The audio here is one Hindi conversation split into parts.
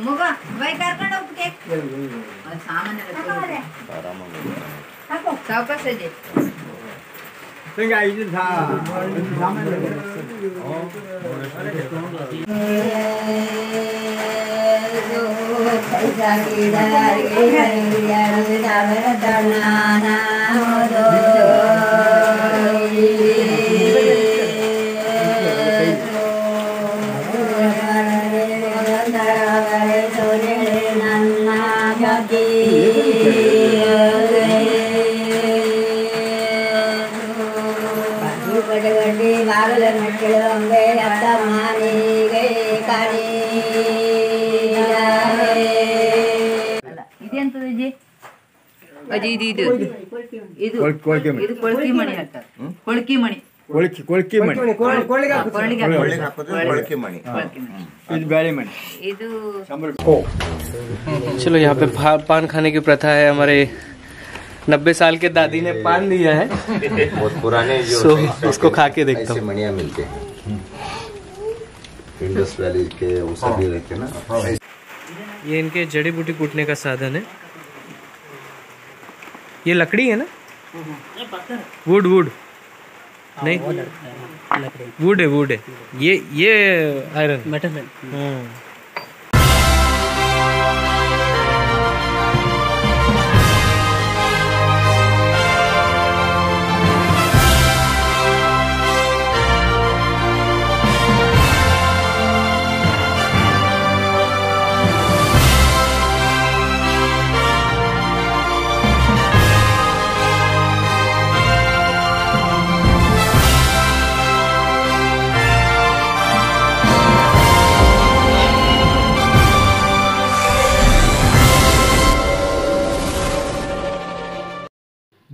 ಮಗ ಬೈ ಕರ್ಕೊಂಡು ಹೋಗ್ಬೇಕು ಸಾಮಾನ್ಯ ಸಾವಕಾಶ ಇದೆ ಪಟಗಡ್ಡಿ ಇದು ಇದು ಇದು ಕೊಳ್ಕೆ ಮಣಿ ಇದು ಕೊಳ್ಕಿ ಮಣಿ ಹೇಳ್ತಾರೆ ಕೊಳ್ಕಿ ಮಣಿ ಕೊಳ್ಕಿ ಕೊಳ್ಕಿ ಮಣಿ ಕೊಳ್ಳಿಗೆ ಹಾಕೋದು. ಒಳ್ಳೆಗೆ ಹಾಕಿದ್ರೆ ಮೊಳಕೆ ಮಣಿ ಕೊಳ್ಕಿ ಮಣಿ ಇದು ಬ್ಯಾಳಿ ಮಣಿ ಇದು चलो यहाँ पे भा- पान खाने की प्रथा है हमारे नब्बे साल के दादी ने पान दिया है बहुत पुराने जो So, साइड उसको के खा के देखता ऐसे हूँ। मणिया मिलते हैं इंडस वैली के वो सभी रहते हैं ना ये इनके जड़ी बूटी कूटने का साधन है ये लकड़ी है ना? वुड वुड नहीं? वुड है वुड है। ये ये आयरन मेटल है।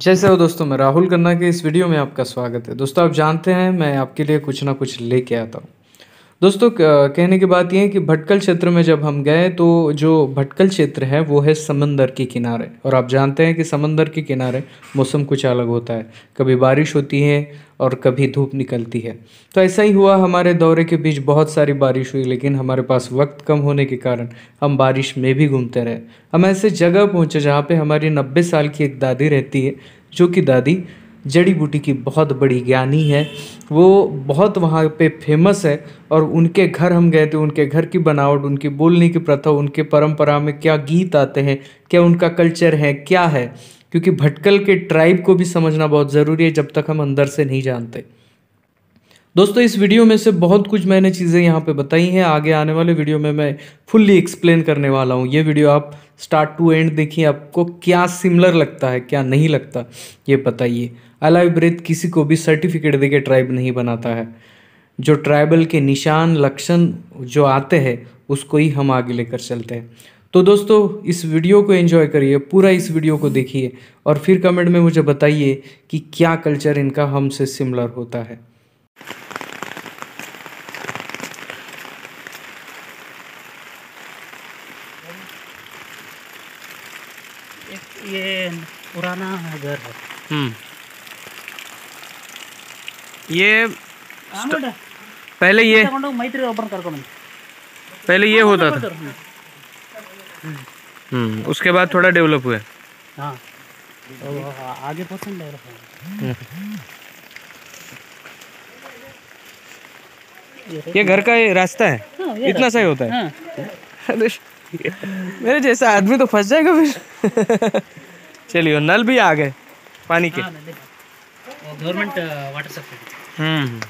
जैसे हो दोस्तों, मैं राहुल खन्ना के इस वीडियो में आपका स्वागत है। दोस्तों, आप जानते हैं, मैं आपके लिए कुछ ना कुछ लेके आता हूँ। दोस्तों कहने की बात यह है कि भटकल क्षेत्र में जब हम गए तो जो भटकल क्षेत्र है, वो है समंदर के किनारे। और आप जानते हैं कि समंदर के किनारे मौसम कुछ अलग होता है। कभी बारिश होती है और कभी धूप निकलती है। तो ऐसा ही हुआ हमारे दौरे के बीच बहुत सारी बारिश हुई, लेकिन हमारे पास वक्त कम होने के कारण हम बारिश में भी घूमते रहे। हम ऐसे जगह पहुँचे जहाँ पर हमारी नब्बे साल की एक दादी रहती है, जो कि दादी जड़ी बूटी की बहुत बड़ी ज्ञानी है। वो बहुत वहाँ पे फ़ेमस है और उनके घर हम गए थे, उनके घर की बनावट, उनकी बोलने की प्रथा, उनके परंपरा में क्या गीत आते हैं, क्या उनका कल्चर है, क्या है, क्योंकि भटकल के ट्राइब को भी समझना बहुत ज़रूरी है जब तक हम अंदर से नहीं जानते। दोस्तों, इस वीडियो में से बहुत कुछ मैंने चीज़ें यहाँ पे बताई हैं। आगे आने वाले वीडियो में मैं फुल्ली एक्सप्लेन करने वाला हूँ। ये वीडियो आप स्टार्ट टू एंड देखिए, आपको क्या सिमिलर लगता है, क्या नहीं लगता, ये बताइए। अलाइव ब्रेथ किसी को भी सर्टिफिकेट दे के ट्राइब नहीं बनाता है। जो ट्राइबल के निशान लक्षण जो आते हैं उसको ही हम आगे लेकर चलते हैं। तो दोस्तों इस वीडियो को एंजॉय करिए पूरा इस वीडियो को देखिए और फिर कमेंट में मुझे बताइए कि क्या कल्चर इनका हमसे सिमिलर होता है। ये पुराना घर। है हम्म। ये पहले ये पहले ये होता था। हम्म उसके बाद थोड़ा डेवलप हुआ आगे पसंद डेवलप ये घर का ये रास्ता है। हाँ, ये इतना सही होता है। हाँ।, हाँ मेरे जैसा आदमी तो फंस जाएगा फिर। चलिए नल भी आ गए पानी के। हाँ, गवर्नमेंट वाटर सप्लाई हम्म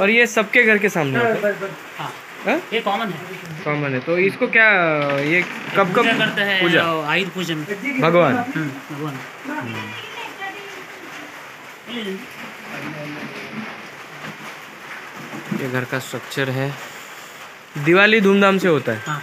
और ये सबके घर के सामने है? ये कॉमन है कॉमन है तो इसको क्या ये कब कब पूजा करते हैं पूजा आयुध पूजन भगवान भगवान ये घर का स्ट्रक्चर है। दिवाली धूमधाम से होता है। हाँ।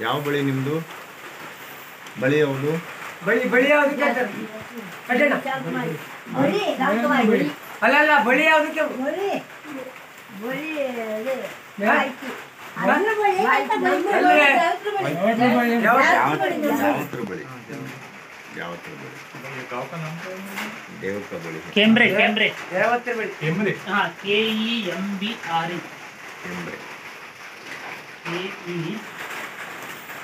ಯಾವ ಬಳಿ ನಿಮ್ದು? ಬಳಿ ಯಾವುದು? ಬಳಿ ಅಲ್ಲ ಅಲ್ಲ ಬಳಿ ಯಾವುದಕ್ಕೆ ಆರ್ ಇ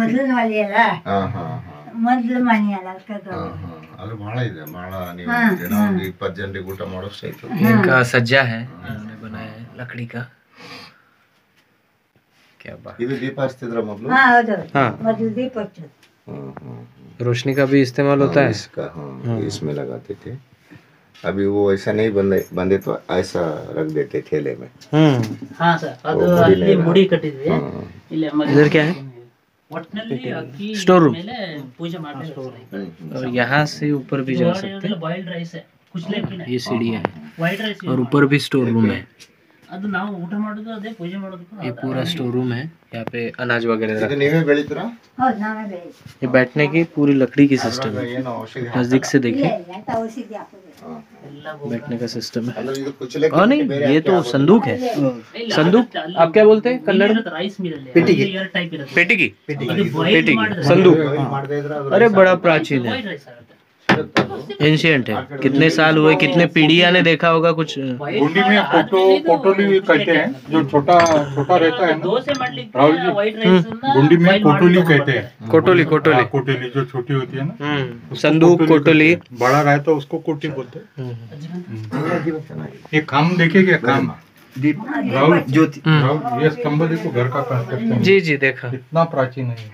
ಒಲೆ ಇದೆಯಲ್ಲ ಹಾ ದೊಡ್ಡ ಒಲೆ ಮೊದಲಿನ ಒಲೆ ಅಲ್ಲ ಹಾ ಹಾ ಹಾ ಮೊದ್ಲು ಮನೆ ಅಲ್ಲ ಅದಕ್ಕೆ ಹಾ, ದೊಡ್ಡ ಹಾ. ಅಲ್ಲಿ ಬಹಳ ಇದೆ ಬಹಳ ನೀವು ಜನ ಒಂದು ಇಪ್ಪತ್ತು ಜನರಿಗೆ ಊಟ ಮಾಡೋಷ್ಟು ಆಯ್ತು इनका सज्जा है इन्होंने बनाया है लकड़ी का क्या बात ಇದು ದೀಪ ಹಚ್ತಿದ್ರ ಮೊದಲು ಹಾ ಹೌದು हाँ ಮೊದಲು ದೀಪ ಹಚ್ಚೋದು हम्म, हम्म, रोशनी का भी इस्तेमाल होता है इसका हाँ इसमें लगाते थे अभी वो ऐसा नहीं बंदे बंदे तो ऐसा रख देते ठेले में हम्म ಹಾ ಸರ್ ಅದು ಅಲ್ಲಿ ಮುಡಿ ಕಟ್ಟಿದ್ವಿ हाँ, ಇಲ್ಲಿ ಅಮ್ಮ इधर क्या है स्टोर रूम और यहाँ से ऊपर भी जा सकते हैं ये सीढ़िया है और ऊपर भी स्टोर रूम है ಅದು ನಾವು ಊಟ ಮಾಡೋದು ಅದೇ ಪೂಜೆ ಮಾಡೋದಕ್ಕೂ ये पूरा स्टोर रूम है यहाँ पे अनाज वगैरह ಇದು रखा ನೀವೇ ಬೆಳಿತೀರಾ ಹೌದು ನಾವೇ ಬೆಳೆಯೋದು ये बैठने की पूरी लकड़ी की सिस्टम है ಏನು ಔಷಧಿ नजदीक से ಇಲ್ಲ देखिए ಇಲ್ಲ ಅಂತ ಔಷಧಿ ಹಾಕೋದು ಎಲ್ಲ बैठने का सिस्टम है ಅಂದ್ರೆ ಇದು ಕುಚಲೆ और नहीं ये तो संदूक है संदूक आप क्या बोलते हैं कन्नड़ में ರೈಸ್ ಮಿಲ್ ಅಲ್ಲಿ ಎರಡು ಟೈಪ್ ಇರುತ್ತೆ पेटी की ಅದು ಬಾಯ್ಲ್ पेटी की ಮಾಡಿದ್ರೆ संदूक ಮಾಡದೇ ಇದ್ರೆ ಅದು अरे बड़ा प्राचीन है ವೈಟ್ ರೈಸ್ ಆಗುತ್ತೆ एंशियंट है। कितने साल हुए कितने पीढ़िया ने देखा होगा कुछ बूंदी में पोटो पोटोली कहते हैं जो छोटा छोटा रहता है राहुल जी हम्म। बूंदी में कोटोली कहते हैं। कोटोली कोटोली। हाँ, कोटोली जो छोटी होती है ना हम्म। संदूक कोटोली बड़ा रहता तो उसको कोटी बोलते हैं। एक काम देखे क्या काम राहुल ज्योति राहुल ये हम्म। स्तंभ देखो घर का जी जी देखा। इतना प्राचीन है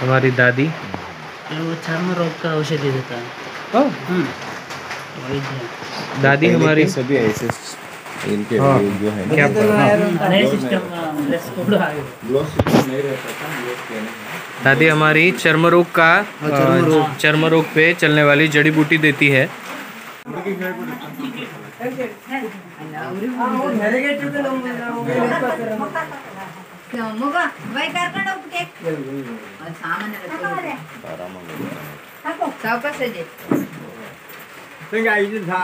हमारी दादी। वो चर्म रोग का औषधि देता है। हम्म। तो। दादी हमारी। सभी ऐसे इनके हाँ। जो है। क्या दादी हमारी चर्म रोग का हाँ, चर्म रोग पे चलने वाली जड़ी बूटी देती है। ಮಗ ಬೈ ಕರ್ಕೊಂಡು ಹೋಗ್ಬಿಟ್ಟೆ ಅದು ಸಾಮಾನ್ಯ ರಚನೆ. ಹಾಕೋ ಸಾವಕಾಶ ಅಜ್ಜಿ. ಹಿಂಗೆ ಐದು ಸಾ-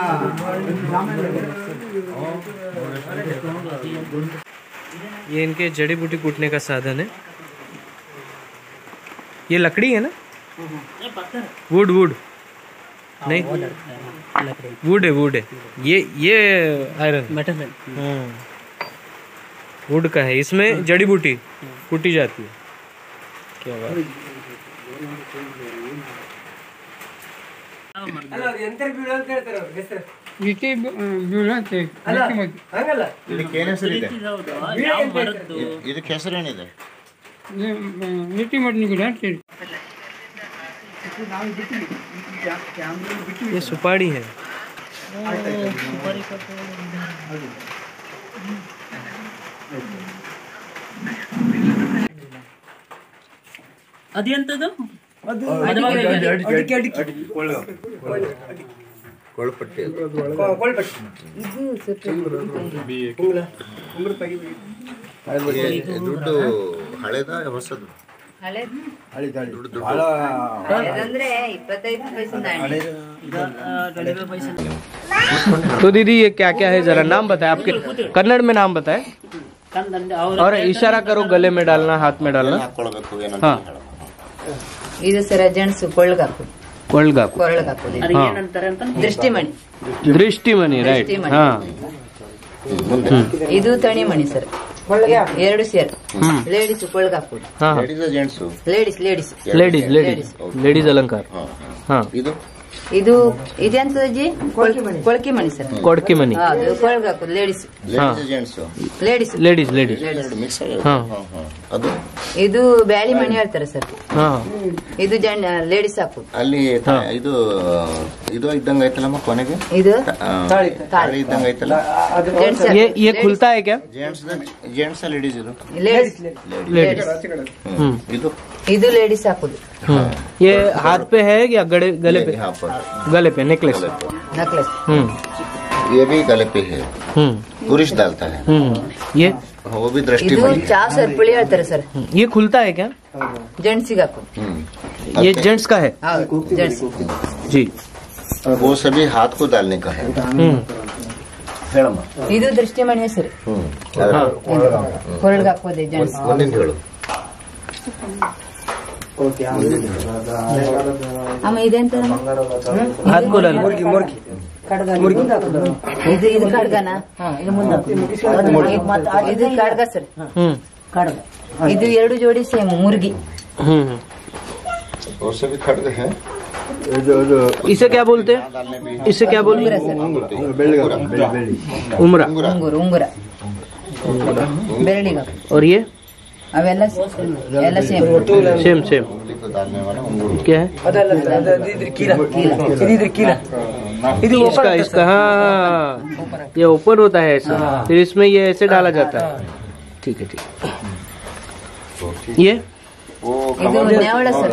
ये इनके जड़ी बूटी कूटने का साधन है ये लकड़ी है ना ಏ ಪಕ್ಕ वुड वुड नहीं ಲಕಡಿ वुड है वुड है ये ये आयरन ಮೆಟಲ್ वुड का है इसमें जड़ी बूटी कूटी जाती है क्या बात ಅಲ್ಲ ಅವ್ರು ಎಂತರ ಬೀಳು ಅಂತ ಹೇಳ್ತಾರೆ ಅವ್ರ ಹೆಸರು ಅಲ್ಲ ಹಂಗಲ್ಲ ಇದಕ್ಕೆ ಏನ್ ಹೆಸರಿದೆ ಹೌದು ಯಾವ ಮರದ್ದು ಇದಕ್ಕೆ ಹೆಸರೇನಿದೆ मीटिंग मटनी को डांट ये सुपारी है ಅದೆಂತದು ಕೊಳ್ಪಟ್ಟಿ ಅದು. ಈ ದುಡ್ಡು ಹಳೇದ ಹೊಸದು ಹಳೆ ದುಡ್ಡು ದುಡ್ಡು ಹಳೆದಂದ್ರೆ ಇಪ್ಪತ್ತೈದು ಪೈಸೆ तो दीदी ये क्या क्या है जरा नाम बताए आपके कन्नड़ में नाम बताए और इशारा करो गले में डालना हाथ में डालना ಹಾಕೊಳ್ಬೇಕು ಏನಂತ ಹಾ. ಹೇಳಬೇಕು ಇದು ಸರ ಜೆಂಟ್ಸ್ ಕೊಳ್ಳಗಾಕು कोल्ड ಕೊರಳಗಾಕು ಅದಕ್ಕೆ ಏನಂತಾರೆ ಅಂತ ದೃಷ್ಟಿಮಣಿ दृष्टि मणि राइट दृष्टिमणि। हाँ ಇದು ತಣಿಮಣಿ ಸರ್ ಎರಡು ಸೇರ್. Ladies ಕೊಳಗಾಕ್ಬೋದು ladies ladies ladies ladies ladies ಅಲಂಕಾರ. ಇದು? ಇದು ಇದು ಇದೆಂತದಜ್ಜಿ ಕೊಳಕಿ ಮಣಿ ಸರ್ कोड़की मणि ಹಾ, ಅದು ಕೊಳ್ಗಾಕು ladies ladies gents ladies ladies ladies ಎರಡು ಮಿಕ್ಸ್ ಹಾ. ಅದು ಇದು ಬ್ಯಾಳಿ ಮಣಿ ಹೇಳ್ತಾರೆ ಸರ್ हाँ ಇದು ಜನ್ ಲೇಡೀಸ್ ಹಾಕು ಅಲ್ಲಿ ತ- ಇದು ಇದು ಇದ್ದಂಗ ಐತಲ್ಲಮ್ಮ ಕೊನೆಗೆ ಇದು ಆ, ತಾಳಿ ಇದ್ದಂಗ ಐತಲ್ಲ ಜೆಂಟ್ಸ್ ये ये खुलता है क्या ಜೆಂಟ್ಸ್ ಜೆಂಟ್ಸ್ ಲೇಡೀಸ್ ಇದು ಲೇಡೀಸ್ लेडीज ಹ್ಮ್. ಇದು ಇದು ಲೇಡೀಸ್ ಹಾಕುದು हम्म ये हाथ पे है या गले गले पे यहाँ पर गले पे नेकलेस ನಕ್ಲೆಸ್ हम्म ये भी गले पे है हम्म पुरुष डालता है हम्म ये वो भी दृष्टि ಇದು बनी है ಚಾ ಸರ್ ಪುಳಿ ಹೇಳ್ತಾರೆ ಸರ್ हम्म, ये खुलता है क्या ಜೆಂಟ್ಸಿಗೆ ಹಾಕು हम्म। ये जेंट्स का है ಹೌದು ಜೆಂಟ್ಸ್ जी वो सभी हाथ को डालने का है हम्म ಹೇಳಮ್ಮ ಇದು ದೃಷ್ಟಿಮಣಿ ಹೆಸರು ಹ್ಮ್ ಹೊರಡ್ಗೆ ಹಾಕೋದೆ ಜೆಂಟ್ಸ್ ಮುಂದಿನ ಹೇಳು ಅಮ್ಮ ಇದೆಂತ हाथ को डाल ಇದು ಇದು ಕಡ್ಗನ ಇದು ಕಡ್ಗ ಸರ್ हम्म ಇದು ಎರಡು ಜೋಡಿ ಸೇಮ್ ಮುರ್ಗಿ हम्म वो सभी खड़ग है इसे क्या बोलते हैं इसे क्या बोलते हैं उमरा ಉಂಗುರ ಉಂಗುರ ಬೆರಳಿಗೆ ಹಾಕು. और ये ಅವೆಲ್ಲ ಎಲ್ಲ ಸೇಮ್ सेम सेम उंगली को डालने वाला उंगली क्या है इसका इसका हाँ हाँ, ये ऊपर होता है ऐसा फिर इसमें ये ऐसे डाला जाता है ठीक है ठीक है ये वो ಇದು ನ್ಯಾವಳ ಸರ್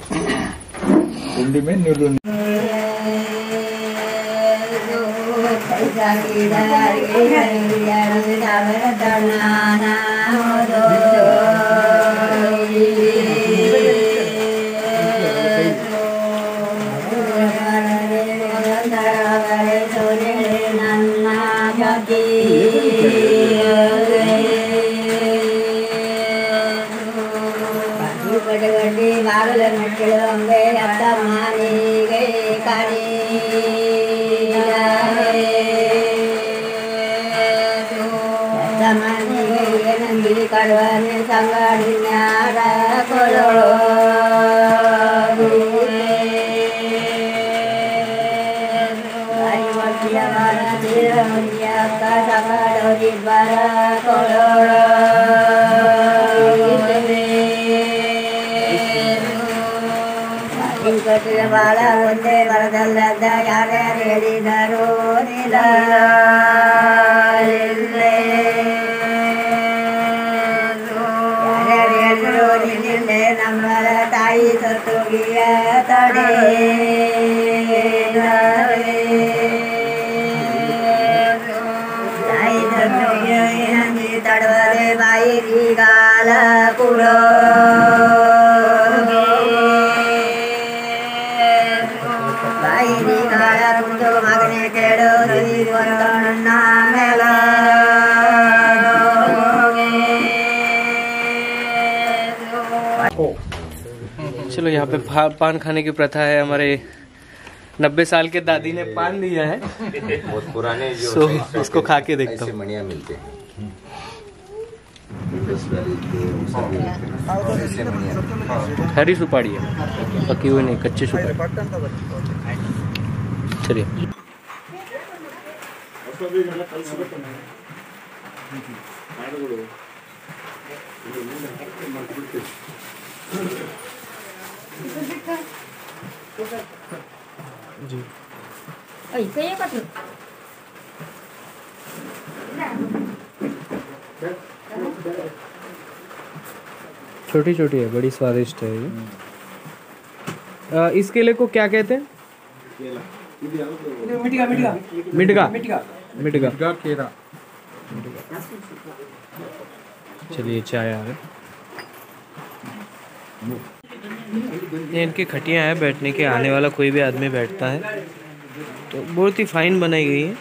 ரெண்டுமே நிறுவனம் தவிர தண்ணான ಅಂಗಡಿನಾಗ ಕೊರಳು ಕಡೋದಿ ಬರ ಕೊರಳು ಕಟ್ಟಿದ ಬಾಳ ಒಂದೇ ಬರದಲ್ಲದ ಯಾರ್ಯಾರು ಹೇಳಿದರು ನಿಲ್ಲ ಬಾಯಿಗಾಲ ಕುಡೋ ಬಾಯಿಗಾಲ ಕುಂದು ಮಗನೇ ಕೇಳು ನನ್ನ ಮೇಲ चलो यहाँ पे पा- पान खाने की प्रथा है हमारे नब्बे साल के दादी ने पान लिया है बहुत पुराने जो सो, साइड से इसको खा के देखता ऐसे हूँ। मणिया मिलते हैं हरी सुपारी है। पकी हुई नहीं कच्ची सुपारी। चलिए। इथे ये कसं छोटी छोटी है बड़ी स्वादिष्ट है ये। इस केले को क्या कहते हैं? मिटगा मिटगा मिटगा का केरा चलिए चाय आ गए ये इनकी खटियाँ हैं बैठने के आने वाला कोई भी आदमी बैठता है। तो बहुत ही फाइन बनाई गई है।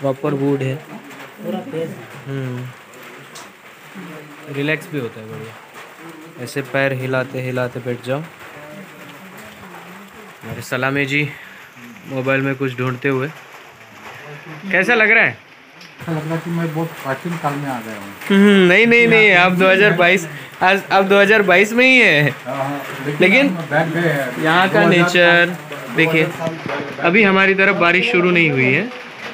प्रॉपर वुड है। हम्म। रिलैक्स भी होता है बढ़िया। ऐसे पैर हिलाते हिलाते बैठ जाओ। हमारे सलामे जी मोबाइल में कुछ ढूंढते हुए। कैसा लग रहा है? ऐसा लग रहा है कि मैं बहुत प्राचीन काल में आ गया हूँ। हम्म, नहीं नहीं नहीं आप 2022 आज अब 2022 में ही है। लेकिन गए हैं। यहाँ का नेचर देखिए अभी हमारी तरफ़ बारिश शुरू नहीं हुई है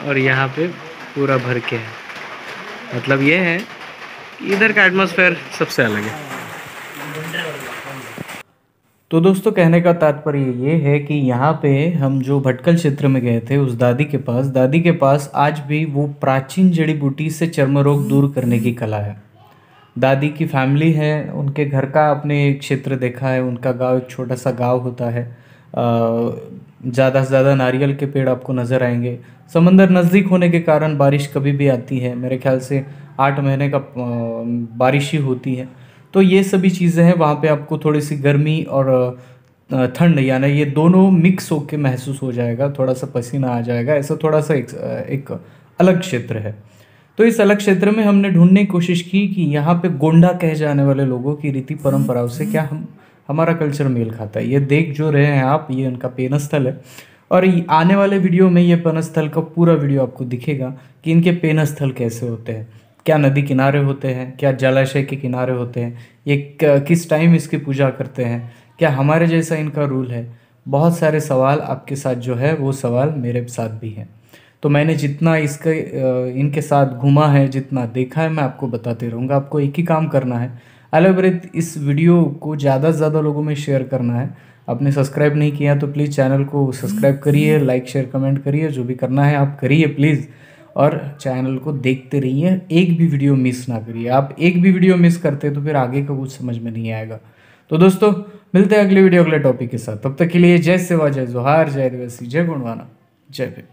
और यहाँ पे पूरा भर के है। मतलब ये है इधर का एटमॉस्फेयर सबसे अलग है। तो दोस्तों, कहने का तात्पर्य ये है कि यहाँ पे हम जो भटकल क्षेत्र में गए थे, उस दादी के पास, दादी के पास आज भी वो प्राचीन जड़ी बूटी से चर्म रोग दूर करने की कला है। दादी की फैमिली है, उनके घर का आपने एक क्षेत्र देखा है, उनका गाँव एक छोटा सा गाँव होता है। ज़्यादा से ज़्यादा नारियल के पेड़ आपको नज़र आएँगे। समंदर नज़दीक होने के कारण बारिश कभी भी आती है। मेरे ख्याल से आठ महीने का बारिश ही होती है। तो ये सभी चीज़ें हैं वहाँ पे आपको थोड़ी सी गर्मी और ठंड यानी ये दोनों मिक्स होके महसूस हो जाएगा थोड़ा सा पसीना आ जाएगा ऐसा थोड़ा सा एक, एक अलग क्षेत्र है। तो इस अलग क्षेत्र में हमने ढूँढने की कोशिश की कि यहाँ पे गोंडा कहे जाने वाले लोगों की रीति परंपराओं से क्या हम हमारा कल्चर मेल खाता है। ये देख जो रहे हैं आप ये उनका पेनस्थल है। और आने वाले वीडियो में ये पेनस्थल का पूरा वीडियो आपको दिखेगा कि इनके पेनस्थल कैसे होते हैं। क्या नदी किनारे होते हैं? क्या जलाशय के किनारे होते हैं? ये किस टाइम इसकी पूजा करते हैं? क्या हमारे जैसा इनका रूल है? बहुत सारे सवाल आपके साथ जो है, वो सवाल मेरे साथ भी हैं। तो मैंने जितना इसके इनके साथ घूमा है, जितना देखा है, मैं आपको बताते रहूँगा। आपको एक ही काम करना है। अलबरेत इस वीडियो को ज़्यादा से ज़्यादा लोगों में शेयर करना है। आपने सब्सक्राइब नहीं किया तो प्लीज़ चैनल को सब्सक्राइब करिए लाइक शेयर कमेंट करिए। जो भी करना है, आप करिए प्लीज़ और चैनल को देखते रहिए। एक भी वीडियो मिस ना करिए। आप एक भी वीडियो मिस करते तो फिर आगे का कुछ समझ में नहीं आएगा। तो दोस्तों, मिलते हैं अगले वीडियो अगले टॉपिक के साथ। तब तक के लिए जय सेवा, जय जोहार, जय दिवसी जय गुणवाना जय भीम।